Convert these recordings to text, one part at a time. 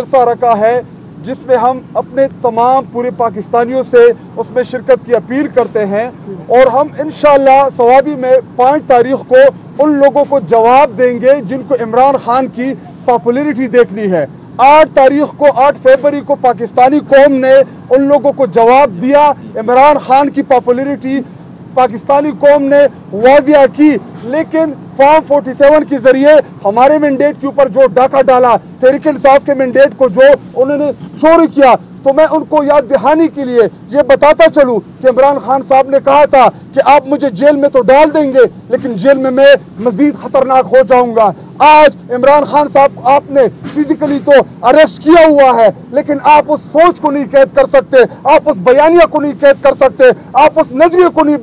जलसा रखा है, जिसमें हम अपने तमाम पूरे पाकिस्तानियों से उसमें शिरकत की अपील करते हैं और हम इन सवाबी में पाँच तारीख को उन लोगों को जवाब देंगे जिनको इमरान खान की पॉपुलरिटी देखनी है। आठ तारीख को, आठ फरवरी को पाकिस्तानी कौम ने उन लोगों को जवाब दिया। इमरान खान की पॉपुलरिटी पाकिस्तानी कौम ने वाजिया की, लेकिन फॉर्म 47 के ज़रिए हमारे मैंडेट के ऊपर जो डाका डाला, तहरीक इंसाफ के मैंडेट को जो उन्होंने चोरी किया तो मैं उनको याद दहानी के लिए ये बताता चलूँ कि इमरान खान साहब ने कहा था कि आप मुझे जेल में तो डाल देंगे, लेकिन जेल में मैं मजीद खतरनाक हो जाऊँगा। आज इमरान खान साहब आपने फिजिकली तो अरेस्ट किया हुआ है, लेकिन आप उस सोच को नहीं कैद कर सकते, आप उस बयानिया को नहीं कैद कर सकते, आप उस नज़रिए को नहीं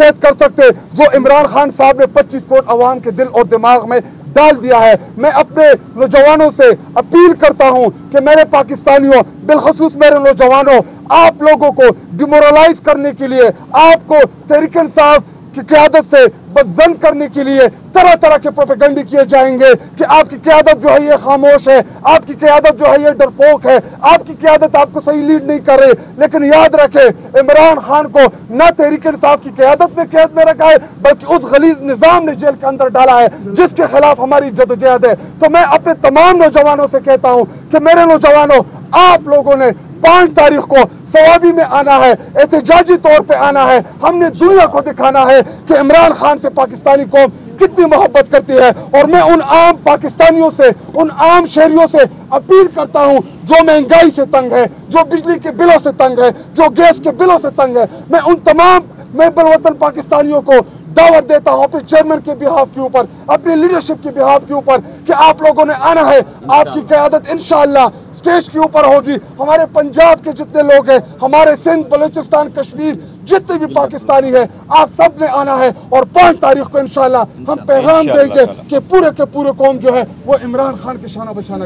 कैद कर सकते जो इमरान खान साहब ने 25 करोड़ अवाम के दिल और दिमाग में डाल दिया है। मैं अपने नौजवानों से अपील करता हूँ कि मेरे पाकिस्तानियों, बिलखसूस मेरे नौजवानों, आप लोगों को डिमोरलाइज करने के लिए आपको तहरीक साहब की क्यादत से बदजन करने के लिए तरह तरह के प्रोपेगंडे किए जाएँगे कि आपकी क्यादत जो है ये खामोश है, आपकी क्यादत जो है ये डरपोक है, आपकी क्यादत आपको सही लीड नहीं कर रही। लेकिन याद रखे, इमरान खान को न तहरीक इंसाफ की क्यादत ने कैद में रखा है, बल्कि उस गलीज निज़ाम ने जेल के अंदर डाला है, जिसके खिलाफ हमारी जदोजहद है। तो मैं अपने तमाम नौजवानों से कहता हूँ कि मेरे नौजवानों, आप लोगों ने पाँच तारीख को सवाबी में आना है एहतजाजी तौर पर आना है। हमने दुनिया को दिखाना है कि इमरान खान से पाकिस्तानी कौम कितनी मोहब्बत करती है। और मैं उन आम पाकिस्तानियों से उन आम शहरियों से अपील करता हूँ जो महँगाई से तंग है जो बिजली के बिलों से तंग है जो गैस के बिलों से तंग है मैं उन तमाम मैं बलवतन पाकिस्तानियों को दावत देता हूँ अपने चेयरमैन के बिहाव के ऊपर अपनी लीडरशिप के बिहाव के ऊपर कि आप लोगों ने आना है। आपकी क्यादत इंशाला स्टेज के ऊपर होगी। हमारे पंजाब के जितने लोग हैं हमारे सिंध बलूचिस्तान कश्मीर जितने भी पाकिस्तानी है आप सबने आना है और पाँच तारीख को इंशाल्लाह हम पैगाम देंगे कि पूरे के पूरे कौम जो है वो इमरान खान के शाना बशाना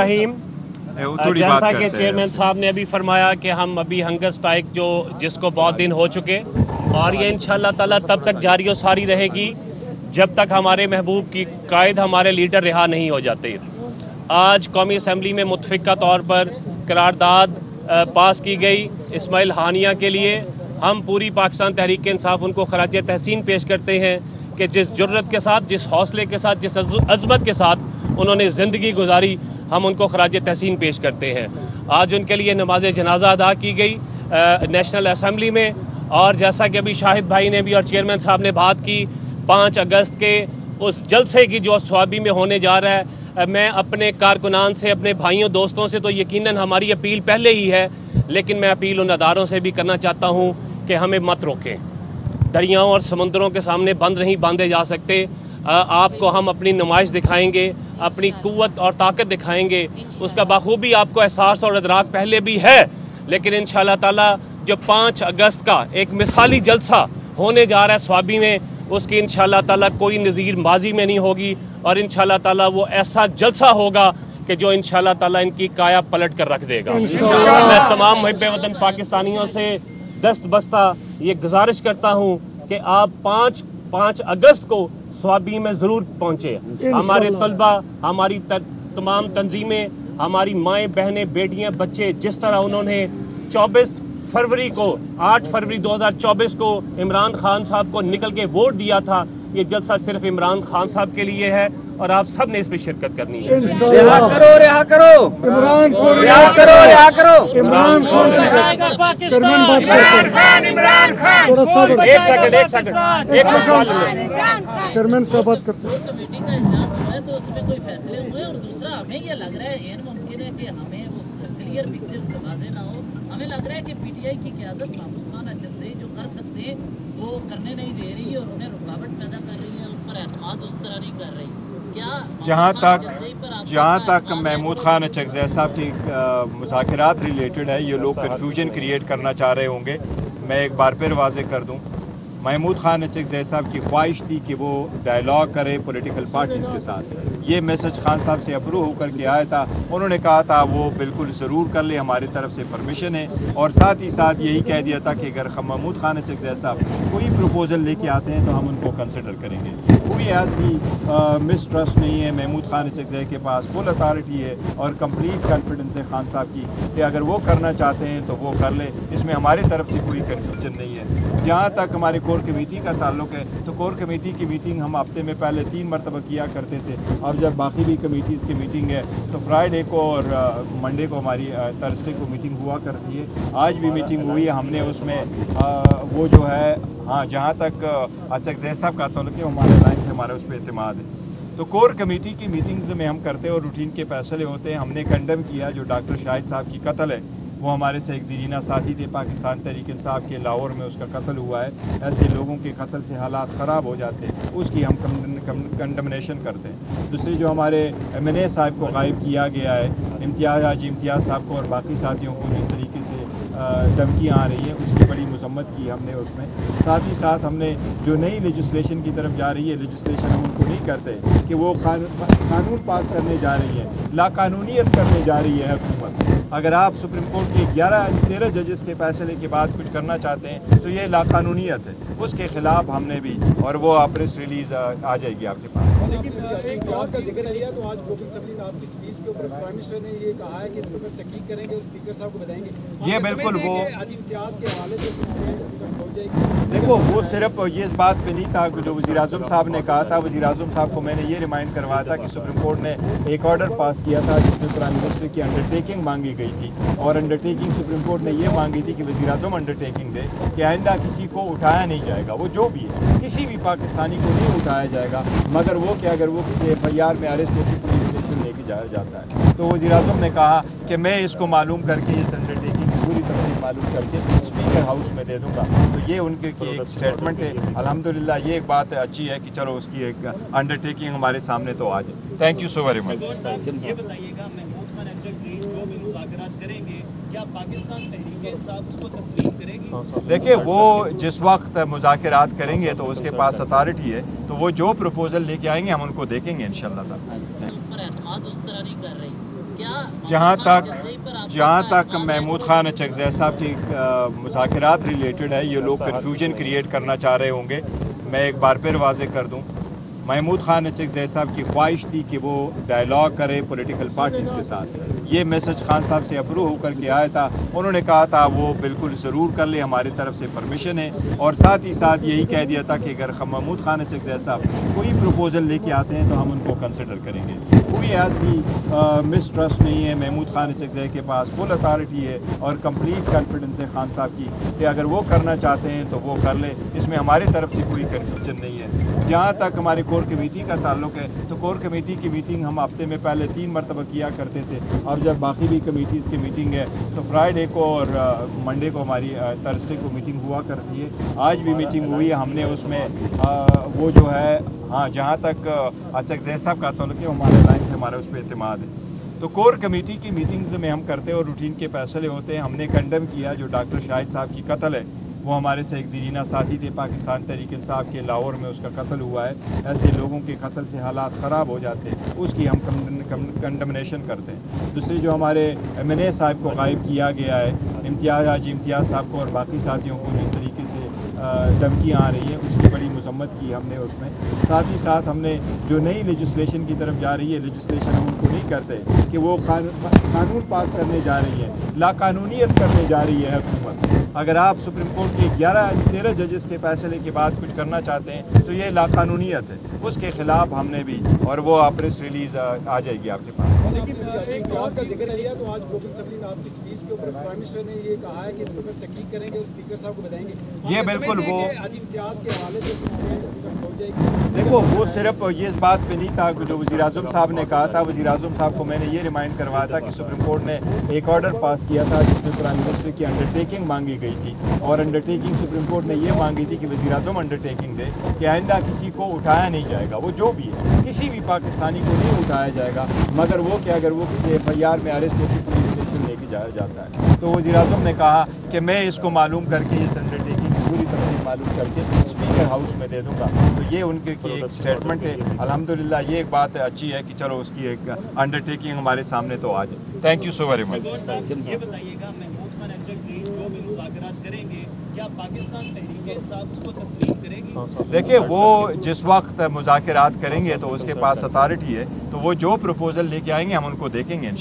रहीम जैसा कि चेयरमैन साहब ने अभी फरमाया कि हम अभी हंगर स्ट्राइक जो जिसको बहुत दिन हो चुके और ये इन ताला तब तक जारी और सारी रहेगी जब तक हमारे महबूब की कायद हमारे लीडर रिहा नहीं हो जाते। आज कौमी असम्बली में मुतफ़ा तौर पर करारदाद पास की गई इसमाइल हानिया के लिए। हम पूरी पाकिस्तान तहरीक इंसाफ उनको खराज तहसीन पेश करते हैं कि जिस ज़रूरत के साथ जिस हौसले के साथ जिस अजमत के साथ उन्होंने ज़िंदगी गुजारी हम उनको खराज तहसीन पेश करते हैं। आज उनके लिए नमाज़ जनाजा अदा की गई नेशनल असम्बली में। और जैसा कि अभी शाहिद भाई ने भी और चेयरमैन साहब ने बात की, पाँच अगस्त के उस जलसे की जो स्वाबी में होने जा रहा है मैं अपने कारकुनान से, अपने भाइयों, दोस्तों से तो यकीनन हमारी अपील पहले ही है, लेकिन मैं अपील उन अदारों से भी करना चाहता हूँ कि हमें मत रोकें। दरियाओं और समंदरों के सामने बंद नहीं बांधे जा सकते। आपको हम अपनी नुमाइश दिखाएँगे अपनी कुत और ताकत दिखाएँगे। उसका बखूबी आपको एहसास और अदराक पहले भी है लेकिन इन ताला जो पाँच अगस्त का एक मिसाली जलसा होने जा रहा है स्वाबी में उसकी इन ताला कोई नज़ीर माजी में नहीं होगी और इन ताला वो ऐसा जलसा होगा कि जो इन ताला इनकी काया पलट कर रख देगा। मैं तमाम महब वतन पाकिस्तानियों से दस्त बस्ता ये गुजारिश करता हूँ कि आप पाँच पाँच अगस्त को स्वाबी में ज़रूर पहुँचे। हमारे तलबा हमारी तमाम तंजीमें हमारी माएँ बहनें बेटियाँ बच्चे जिस तरह उन्होंने 24 फरवरी को आठ फरवरी 2024 को इमरान खान साहब को निकल के वोट दिया था ये जलसा सिर्फ़ इमरान खान साहब के लिए है और आप सबने इसमें शिरकत करनी है। करो रिहा करो। इमरान को रिहा करो रिहा करो। इमरान खान इमरान खान एक सेकंड एक सेकंड। एक सवाल चेयरमैन साहब बात करते तो उसमें कोई फैसले हुए और दूसरा हमें ये लग रहा है मुमकिन है कि हमें उस क्लियर पिक्चर वाजे ना हो। हमें लग रहा है कि पीटीआई की क्यादत महमूद खान अजमदे जो कर सकते हैं वो करने नहीं दे रही है और उन्हें रुकावट पैदा कर रही है उन पर एतमाद उस तरह नहीं कर रही। जहाँ तक जहाँ तक महमूद खान चकजै साहब की मुजात रिलेटेड है, ये लोग कन्फ्यूज़न क्रिएट करना चाह रहे होंगे। मैं एक बार फिर वाजे कर दूँ। महमूद खान चकजै साहब की ख्वाहिश थी कि वो डायलॉग करें पोलिटिकल पार्टीज़ के साथ। ये मैसेज खान साहब से अप्रूव होकर के आया था। उन्होंने कहा था, वो बिल्कुल ज़रूर कर ले, हमारी तरफ़ से परमिशन है। और साथ ही साथ यही कह दिया था कि अगर महमूद खान चकजै साहब कोई प्रपोज़ल लेके आते हैं तो हम उनको कंसिडर करेंगे। कोई ऐसी मिस ट्रस्ट नहीं है, महमूद खान चकजै के पास फुल अथॉरिटी है और कंप्लीट कॉन्फिडेंस है खान साहब की कि अगर वो करना चाहते हैं तो वो कर ले। इसमें हमारी तरफ़ से कोई कन्फ्यूज़न नहीं है। जहाँ तक हमारी कोर कमेटी का ताल्लुक है तो कोर कमेटी की मीटिंग हम हफ़्ते में पहले तीन मरतबा किया करते थे और जब बाकी भी कमेटीज़ की मीटिंग है तो फ्राइडे को और मंडे को हमारी थर्सडे को मीटिंग हुआ करती है। आज भी मीटिंग हुई हमने उसमें वो जो है हाँ जहाँ तक अचक जै साहब का ताल्लुक है हमारे लाइन से हमारा उस पर अतमाद है। तो कोर कमेटी की मीटिंग्स में हम करते हैं और रूटीन के फैसले होते हैं। हमने कंडम किया, जो डॉक्टर शाहिद साहब की कत्ल है वो हमारे से एक दीना साथी थे, पाकिस्तान तहरीक इंसाफ के लाहौर में उसका कत्ल हुआ है। ऐसे लोगों के कत्ल से हालात ख़राब हो जाते हैं, उसकी हम कंडमनेशन करते हैं। दूसरी जो हमारे एम एन ए साहब को गायब किया गया है, इम्तियाज़, आज इम्तियाज़ साहब को और बाकी साथियों को जिस तरीके से धमकियाँ आ रही हैं, उसकी बड़ी मजम्मत की हमने उसमें। साथ ही साथ हमने जो नई लेजिस्लेशन की तरफ़ जा रही है लेजिस्लेशन हम उनको नहीं करते कि वो कानून पास करने जा रही है लाकानूनीत करने जा रही है हुकूमत। अगर आप सुप्रीम कोर्ट के ग्यारह, तेरह जजेस के फैसले के बाद कुछ करना चाहते हैं तो ये लाकानूनीत है। उसके खिलाफ हमने भी, और वो आप प्रेस रिलीज़ आ जाएगी आपके पास। ये बिल्कुल वो देखो वो सिर्फ़ ये इस बात पे नहीं था जो वजी अजम साहब ने कहा था वजी अजम साहब को मैंने ये रिमाइंड करवाया था कि सुप्रीम कोर्ट ने एक ऑर्डर पास किया था जिसमें प्राइम मिनिस्टर की अंडरटेकिंग मांगी गई थी। और अंडरटेकिंग सुप्रीम कोर्ट ने ये मांगी थी कि वजी अजम अंडरटेकिंग दे कि आइंदा किसी को उठाया नहीं जाएगा वो जो भी है किसी भी पाकिस्तानी को नहीं उठाया जाएगा मगर वो क्या अगर वो किसी एफ़ आई आर में अरेस्ट होकर पुलिस स्टेशन लेके जाया जाता है। तो वजी अजम ने कहा कि मैं इसको मालूम करके इस अंडरटेकिंग की पूरी तरह से मालूम करके स्पीकर हाउस में दे दूँगा। तो ये उनके की एक स्टेटमेंट है। अल्हम्दुलिल्लाह, ये एक बात अच्छी है कि चलो उसकी एक अंडरटेकिंग हमारे सामने तो आ जाए। Thank you so very much ये बताइएगा देखिए, वो जिस वक्त मुजात करेंगे तो उसके पास अथॉरिटी है तो वो जो प्रपोजल लेके आएँगे, हम उनको देखेंगे इन जहाँ तक जहाँ तक महमूद खान चकजै साहब की मुजात रिलेटेड है, ये लोग कन्फ्यूज़न क्रिएट करना चाह रहे होंगे। मैं एक बार फिर वाजे कर दूँ। महमूद खान चकजै साहब की ख्वाहिश थी कि वो डायलॉग करें पॉलिटिकल पार्टीज़ के साथ। ये मैसेज खान साहब से अप्रूव होकर के आया था। उन्होंने कहा था वो बिल्कुल ज़रूर कर ले, हमारी तरफ़ से परमिशन है। और साथ ही साथ यही कह दिया था कि अगर महमूद खान चकजै साहब कोई प्रपोज़ल लेके आते हैं तो हम उनको कंसिडर करेंगे। कोई ऐसी मिसट्रस्ट नहीं है, महमूद खान चकजै के पास फुल अथॉरिटी है और कंप्लीट कॉन्फिडेंस है खान साहब की कि अगर वो करना चाहते हैं तो वो कर ले। इसमें हमारी तरफ़ से कोई कन्फ्यूज़न नहीं है। जहाँ तक हमारी कोर कमेटी का ताल्लुक है तो कोर कमेटी की मीटिंग हम हफ़्ते में पहले तीन मरतबा किया करते थे और जब बाकी भी कमेटीज़ की मीटिंग है तो फ्राइडे को और मंडे को हमारी थर्सडे को मीटिंग हुआ करती है। आज भी मीटिंग हुई हमने उसमें वो जो है हाँ जहाँ तक अचक जै साहब का ताल्लुक है हमारे लाइन से हमारा उस पर अतमाद है। तो कोर कमेटी की मीटिंग्स में हम करते हैं और रूटीन के फैसले होते हैं। हमने कंडम किया जो डॉक्टर शाहिद साहब की कत्ल है, वो हमारे से एक दीना साथी थे, पाकिस्तान तहरीक साहब के लाहौर में उसका कत्ल हुआ है। ऐसे लोगों के कत्ल से हालात ख़राब हो जाते हैं, उसकी हम कंडमनेशन करते हैं। दूसरी जो हमारे एम एन ए साहब को गायब किया गया है, इम्तियाज़, आज इम्तियाज़ साहब को और बाकी साथियों को जिस तरीके से धमकियाँ आ रही हैं उसकी बड़ी मजम्मत की हमने उसमें। साथ ही साथ हमने जो नई लेजिस्लेशन की तरफ़ जा रही है लेजिस्लेशन हम उनको नहीं करते कि वो कानून पास करने जा रही है लाकानूनीत करने जा रही है हुकूमत। अगर आप सुप्रीम कोर्ट के ग्यारह तेरह जजेस के फैसले के बाद कुछ करना चाहते हैं तो ये लाकानूनीत है। उसके खिलाफ हमने भी और वो प्रेस रिलीज़ आ जाएगी आपके पास। ये बिल्कुल वो देखो वो सिर्फ़ ये इस बात पे नहीं था जो वजी अजम साहब ने कहा था। वजी अजम साहब को मैंने ये रिमाइंड करवाया था कि सुप्रीम कोर्ट ने एक ऑर्डर पास किया था जिसमें प्राइम मिनिस्टर की अंडरटेकिंग मांगी गई थी। और अंडरटेकिंग सुप्रीम कोर्ट ने ये मांगी थी कि वजी अजम अंडरटेकिंग दे कि आइंदा किसी को उठाया नहीं जाएगा। वो जो भी है किसी भी पाकिस्तानी को नहीं उठाया जाएगा। मगर वो क्या अगर वो किसी एफ़ आई आर में अरेस्ट होकर लेके जाया जाता है। तो वजी अजम ने कहा कि मैं इसको मालूम करके इस अंडरटेकिंग पूरी तरह से मालूम करके स्पीकर हाउस में दे दूँगा। तो ये उनके की एक स्टेटमेंट है। अल्हम्दुलिल्लाह ये एक बात अच्छी है कि चलो उसकी एक अंडरटेकिंग हमारे सामने तो आ जाए। Thank you so very much ये बताइएगा महमूद खान अचक जो भी मुजाकरात करेंगे क्या पाकिस्तान तहरीक इंसाफ उसको तस्लीम करेगी? देखिए वो जिस वक्त मुजाकरात करेंगे तो उसके पास अथॉरिटी है। तो वो जो प्रपोजल लेके आएँगे हम उनको देखेंगे इन